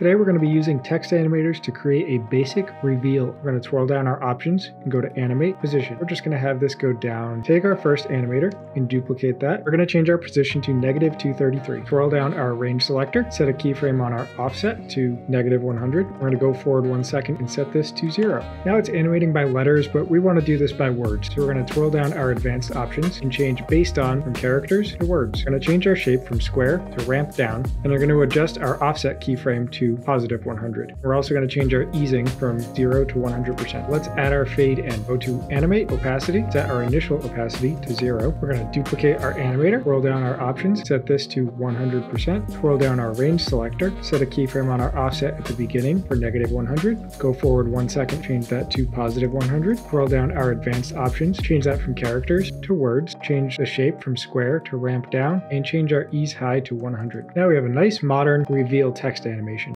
Today we're going to be using text animators to create a basic reveal. We're going to twirl down our options and go to animate position. We're just going to have this go down. Take our first animator and duplicate that. We're going to change our position to negative 233. Twirl down our range selector, set a keyframe on our offset to negative 100. We're going to go forward one second and set this to zero. Now it's animating by letters, but we want to do this by words. So we're going to twirl down our advanced options and change based on from characters to words. We're going to change our shape from square to ramp down, and we're going to adjust our offset keyframe to positive 100. We're also going to change our easing from 0 to 100%. Let's add our fade in. Go to animate opacity, set our initial opacity to 0. We're going to duplicate our animator, roll down our options, set this to 100%, twirl down our range selector, set a keyframe on our offset at the beginning for negative 100, go forward one second, change that to positive 100, twirl down our advanced options, change that from characters to words, change the shape from square to ramp down, and change our ease high to 100. Now we have a nice modern reveal text animation.